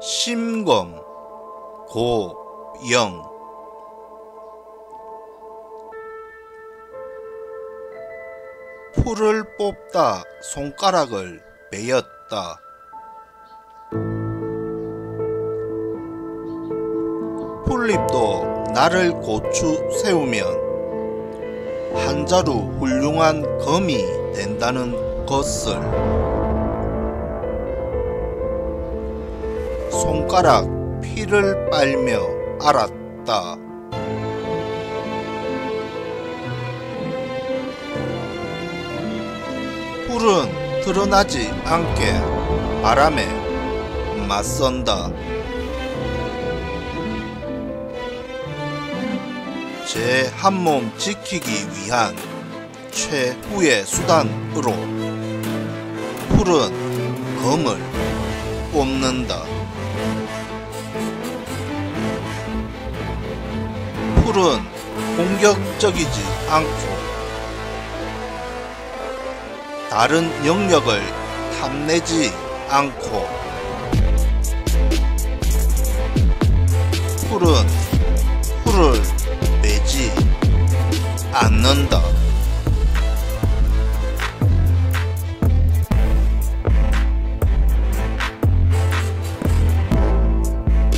심검 고영 풀을 뽑다 손가락을 베었다. 풀잎도 나를 고추 세우면 한 자루 훌륭한 검이 된다는 것을 손가락 피를 빨며 알았다. 풀은 드러나지 않게 바람에 맞선다. 제 한 몸 지키기 위한 최후의 수단으로 풀은 검을 뽑는다. 식물은 공격적이지 않고 다른 영역을 탐내지 않고 풀은 풀을 내지 않는다.